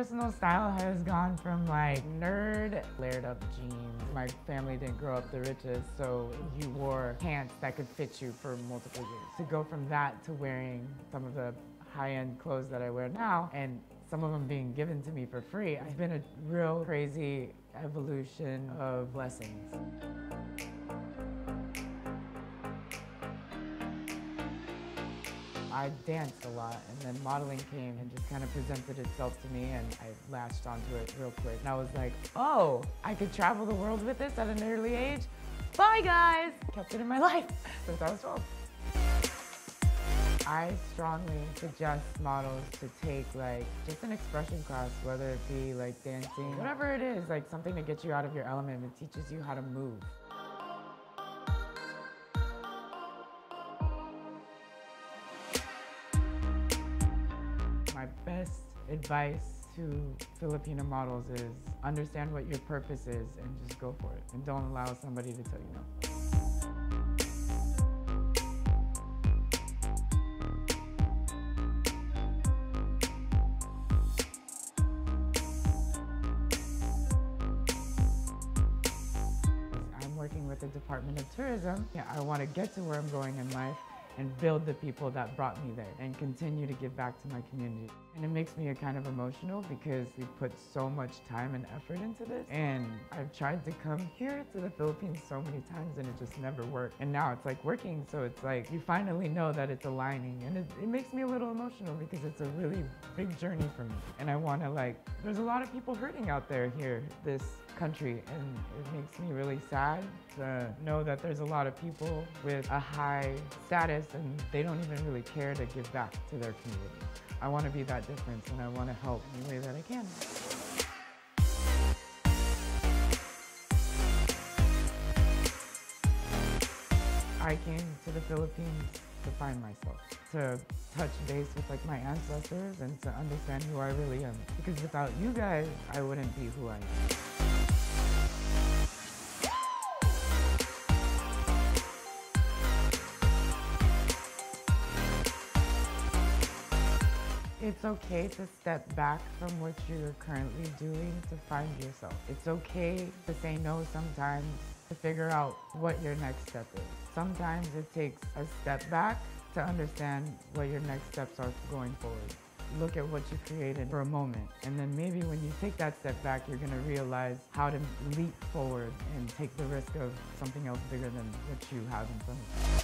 personal style has gone from like nerd, layered up jeans. My family didn't grow up the richest, so you wore pants that could fit you for multiple years. To go from that to wearing some of the high-end clothes that I wear now and some of them being given to me for free, it's been a real crazy evolution of blessings. I danced a lot and then modeling came and just kind of presented itself to me and I latched onto it real quick. And I was like, oh, I could travel the world with this at an early age? Bye guys! Kept it in my life since I was 12. I strongly suggest models to take like just an expression class, whether it be like dancing, whatever it is, like something to get you out of your element. It teaches you how to move. My best advice to Filipino models is understand what your purpose is and just go for it. And don't allow somebody to tell you no. I'm working with the Department of Tourism. Yeah, I want to get to where I'm going in life and build the people that brought me there and continue to give back to my community. And it makes me kind of emotional because we put so much time and effort into this. And I've tried to come here to the Philippines so many times and it just never worked. And now it's like working, so it's like you finally know that it's aligning. And it, it makes me a little emotional because it's a really big journey for me. And I want to like, there's a lot of people hurting out there here, this country, and it makes me really sad to know that there's a lot of people with a high status and they don't even really care to give back to their community. I want to be that difference and I want to help in the way that I can. I came to the Philippines to find myself, to touch base with like my ancestors and to understand who I really am. Because without you guys, I wouldn't be who I am. It's okay to step back from what you're currently doing to find yourself. It's okay to say no sometimes to figure out what your next step is. Sometimes it takes a step back to understand what your next steps are going forward. Look at what you created for a moment, and then maybe when you take that step back, you're gonna realize how to leap forward and take the risk of something else bigger than what you have in front of you.